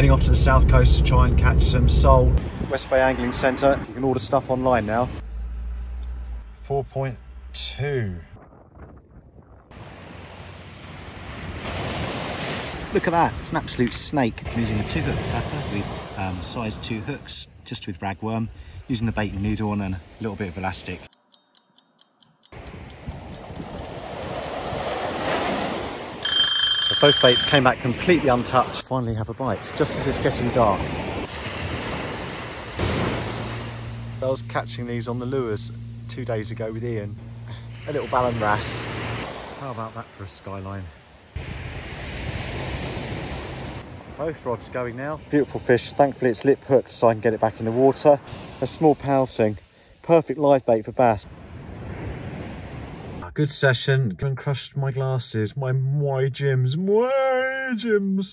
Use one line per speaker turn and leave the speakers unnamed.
Heading off to the south coast to try and catch some sole. West Bay Angling Centre. You can order stuff online now. 4.2. Look at that, it's an absolute snake.
I'm using a two hook flapper with um, size two hooks, just with ragworm, using the baiting needle and a little bit of elastic.
So both baits came back completely untouched. Finally have a bite, just as it's getting dark. I was catching these on the lures two days ago with Ian. A little Ballan wrasse. How about that for a skyline? Both rods going now. Beautiful fish. Thankfully it's lip hooked so I can get it back in the water. A small pouting. Perfect live bait for bass. Good session. And crushed my glasses. My Maui Jims. Maui Jims.